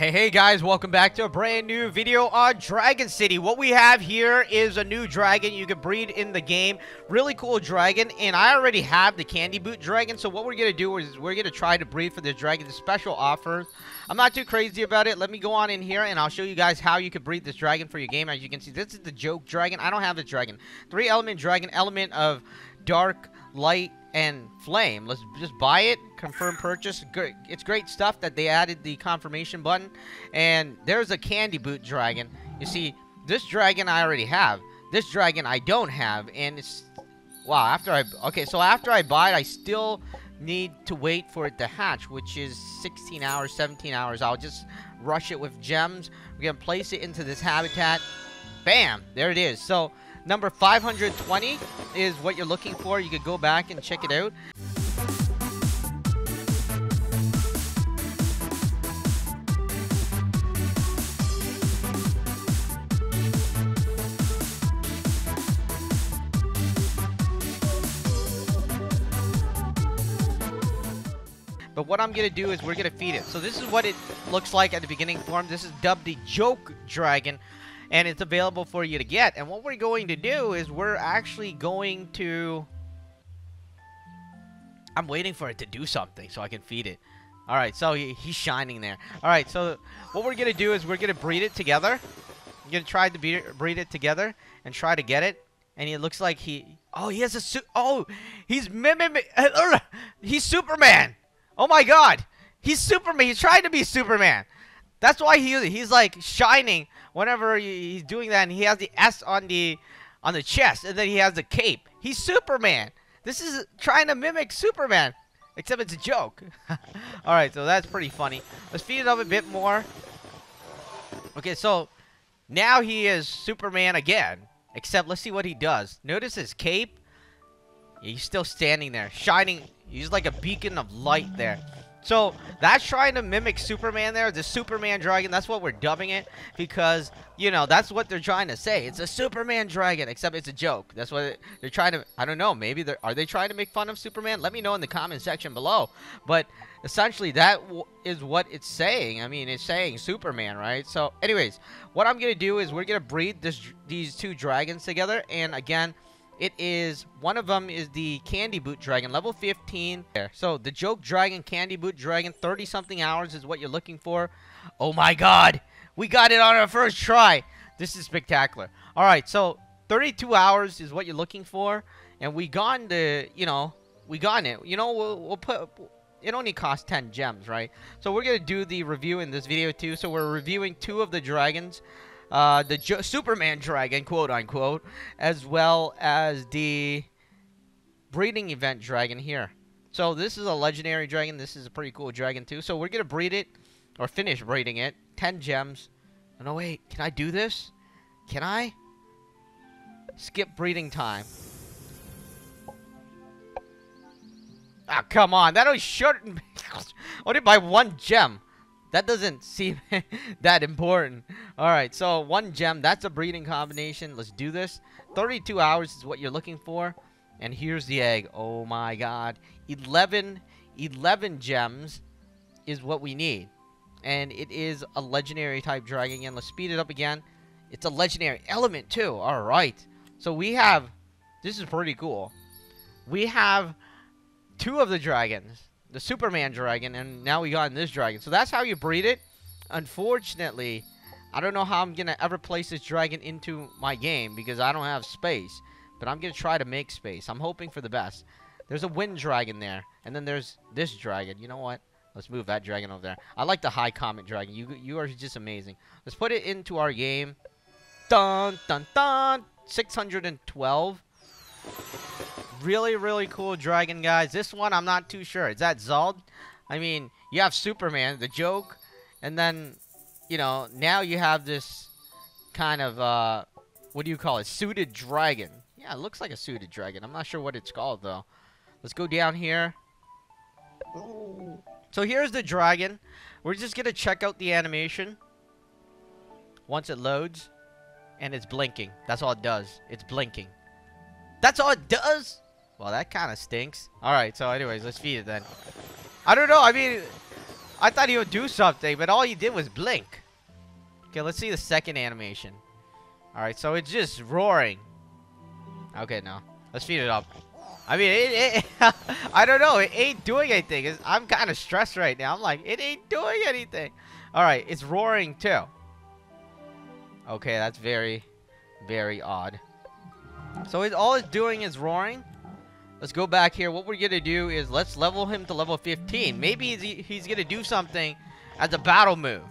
Hey, hey guys, welcome back to a brand new video on Dragon City. What we have here is a new dragon you can breed in the game. Really cool dragon, and I already have the Candy Boot dragon, so what we're going to do is we're going to try to breed for this dragon. The special offer. I'm not too crazy about it. Let me go on in here, and I'll show you guys how you can breed this dragon for your game. As you can see, this is the joke dragon. I don't have the dragon. Three element dragon, element of dark, light, and flame. Let's just buy it, confirm purchase. It's great stuff that they added the confirmation button. And there's a candy boot dragon. You see, this dragon I already have. This dragon I don't have. And it's... Wow, after I... Okay, so after I buy it, I still need to wait for it to hatch, which is 16 hours, 17 hours. I'll just rush it with gems. We're going to place it into this habitat. Bam! There it is. So... Number 520 is what you're looking for. You could go back and check it out. But what I'm going to do is we're going to feed it. So this is what it looks like at the beginning form. This is dubbed the Joke Dragon and it's available for you to get. And what we're going to do is we're actually going to... I'm waiting for it to do something so I can feed it. Alright, so he, he's shining there. Alright, so what we're going to do is we're going to breed it together. I'm going to try to breed it together and try to get it. And it looks like he... Oh, he has a suit. Oh, he's. He's Superman. Oh my god. He's Superman. He's trying to be Superman. That's why he he's like shining whenever he's doing that, and he has the S on the on the chest, and then he has the cape. He's Superman. This is trying to mimic Superman, except it's a joke. All right, so that's pretty funny. Let's feed it up a bit more. Okay, so now he is Superman again, except let's see what he does. Notice his cape. He's still standing there, shining. He's like a beacon of light there. So that's trying to mimic Superman there, the Superman dragon. That's what we're dubbing it because, you know, that's what they're trying to say. It's a Superman dragon, except it's a joke. That's what they're trying to, I don't know, maybe they're, are they trying to make fun of Superman? Let me know in the comment section below. But essentially that is what it's saying. I mean, it's saying Superman, right? So anyways, what I'm going to do is we're going to breed this, these two dragons together. And again, it is, one of them is the Candy Boot Dragon, level 15. There. So, the Joke Dragon, Candy Boot Dragon, 30-something hours is what you're looking for. Oh my god! We got it on our first try! This is spectacular. Alright, so 32 hours is what you're looking for. And we got the, you know, we got it. You know, we'll, we'll put... It only costs 10 gems, right? So we're going to do the review in this video too. So we're reviewing two of the dragons uh, the jo Superman dragon, quote unquote, as well as the breeding event dragon here. So this is a legendary dragon. This is a pretty cool dragon too. So we're gonna breed it or finish breeding it. Ten gems. Oh, no, wait. Can I do this? Can I? Skip breeding time. Ah, oh, come on. That only shortened only by one gem. That doesn't seem that important. Alright, so one gem. That's a breeding combination. Let's do this. 32 hours is what you're looking for. And here's the egg. Oh my god. 11, 11 gems is what we need. And it is a legendary type dragon again. Let's speed it up again. It's a legendary element too. Alright. So we have... This is pretty cool. We have two of the dragons the Superman dragon, and now we got this dragon. So that's how you breed it. Unfortunately, I don't know how I'm going to ever place this dragon into my game because I don't have space. But I'm going to try to make space. I'm hoping for the best. There's a wind dragon there. And then there's this dragon. You know what? Let's move that dragon over there. I like the high comet dragon. You you are just amazing. Let's put it into our game. Dun, dun, dun. 612 really, really cool dragon, guys. This one, I'm not too sure. Is that Zald? I mean, you have Superman, the joke, and then, you know, now you have this kind of, uh, what do you call it? Suited dragon. Yeah, it looks like a suited dragon. I'm not sure what it's called, though. Let's go down here. So here's the dragon. We're just going to check out the animation. Once it loads. And it's blinking. That's all it does. It's blinking. That's all it does? Well, that kind of stinks. Alright, so anyways, let's feed it then. I don't know. I mean, I thought he would do something, but all he did was blink. Okay, let's see the second animation. Alright, so it's just roaring. Okay, no. Let's feed it up. I mean, it, it I don't know. It ain't doing anything. It's, I'm kind of stressed right now. I'm like, it ain't doing anything. Alright, it's roaring too. Okay, that's very, very odd. So it, all it's doing is roaring. Let's go back here. What we're going to do is let's level him to level 15. Maybe he's, he's going to do something as a battle move.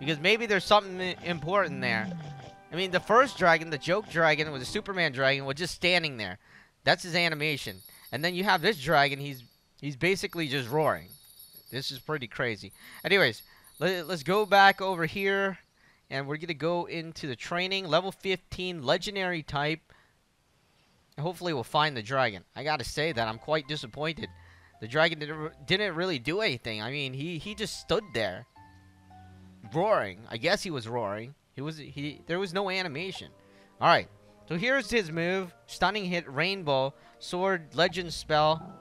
Because maybe there's something important there. I mean, the first dragon, the joke dragon, was a Superman dragon, was just standing there. That's his animation. And then you have this dragon, he's he's basically just roaring. This is pretty crazy. Anyways, let, let's go back over here. And we're going to go into the training. Level 15, legendary type. Hopefully we'll find the dragon. I got to say that I'm quite disappointed. The dragon didn't, didn't really do anything. I mean, he, he just stood there. Roaring. I guess he was roaring. He was he there was no animation. Alright. So here's his move. Stunning hit, rainbow, sword, legend spell.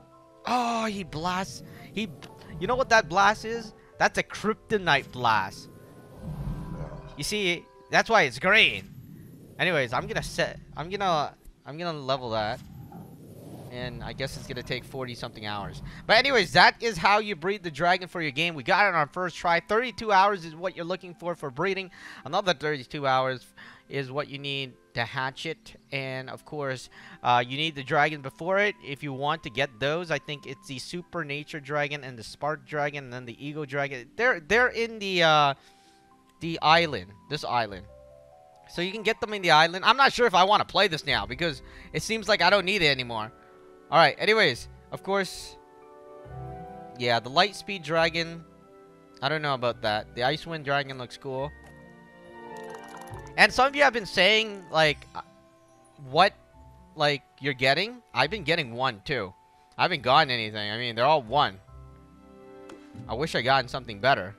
Oh, he blasts. He you know what that blast is? That's a kryptonite blast. You see, that's why it's green. Anyways, I'm gonna set I'm gonna I'm gonna level that and I guess it's gonna take 40 something hours. But anyways, that is how you breed the dragon for your game. We got it on our first try. 32 hours is what you're looking for for breeding. Another 32 hours is what you need to hatch it. And of course, uh, you need the dragon before it. If you want to get those, I think it's the Super Nature Dragon and the Spark Dragon and then the Eagle Dragon. They're they're in the uh, the island, this island. So you can get them in the island. I'm not sure if I want to play this now because it seems like I don't need it anymore. Alright, anyways, of course, yeah, the Lightspeed Dragon, I don't know about that. The Icewind Dragon looks cool. And some of you have been saying, like, uh, what, like, you're getting. I've been getting one, too. I haven't gotten anything. I mean, they're all one. I wish I gotten something better.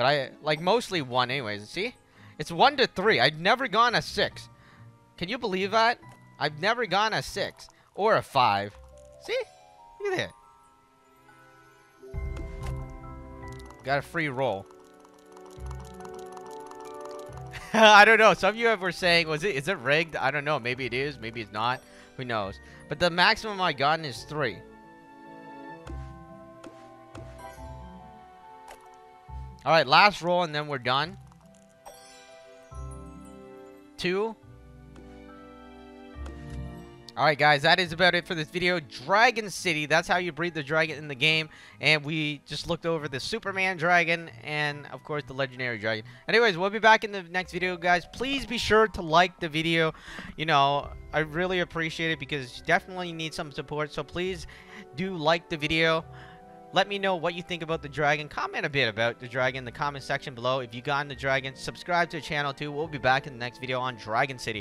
But I, like, mostly one anyways. See? It's one to three. I've never gone a six. Can you believe that? I've never gone a 6 or a 5. See? Look at that. Got a free roll. I don't know. Some of you have were saying, was it is it rigged? I don't know. Maybe it is. Maybe it's not. Who knows? But the maximum I've gotten is 3. Alright, last roll and then we're done. Two. Alright guys, that is about it for this video. Dragon City, that's how you breed the dragon in the game. And we just looked over the Superman dragon and, of course, the Legendary dragon. Anyways, we'll be back in the next video, guys. Please be sure to like the video. You know, I really appreciate it because definitely need some support. So please do like the video. Let me know what you think about the dragon. Comment a bit about the dragon in the comment section below. If you got in the dragon, subscribe to the channel too. We'll be back in the next video on Dragon City.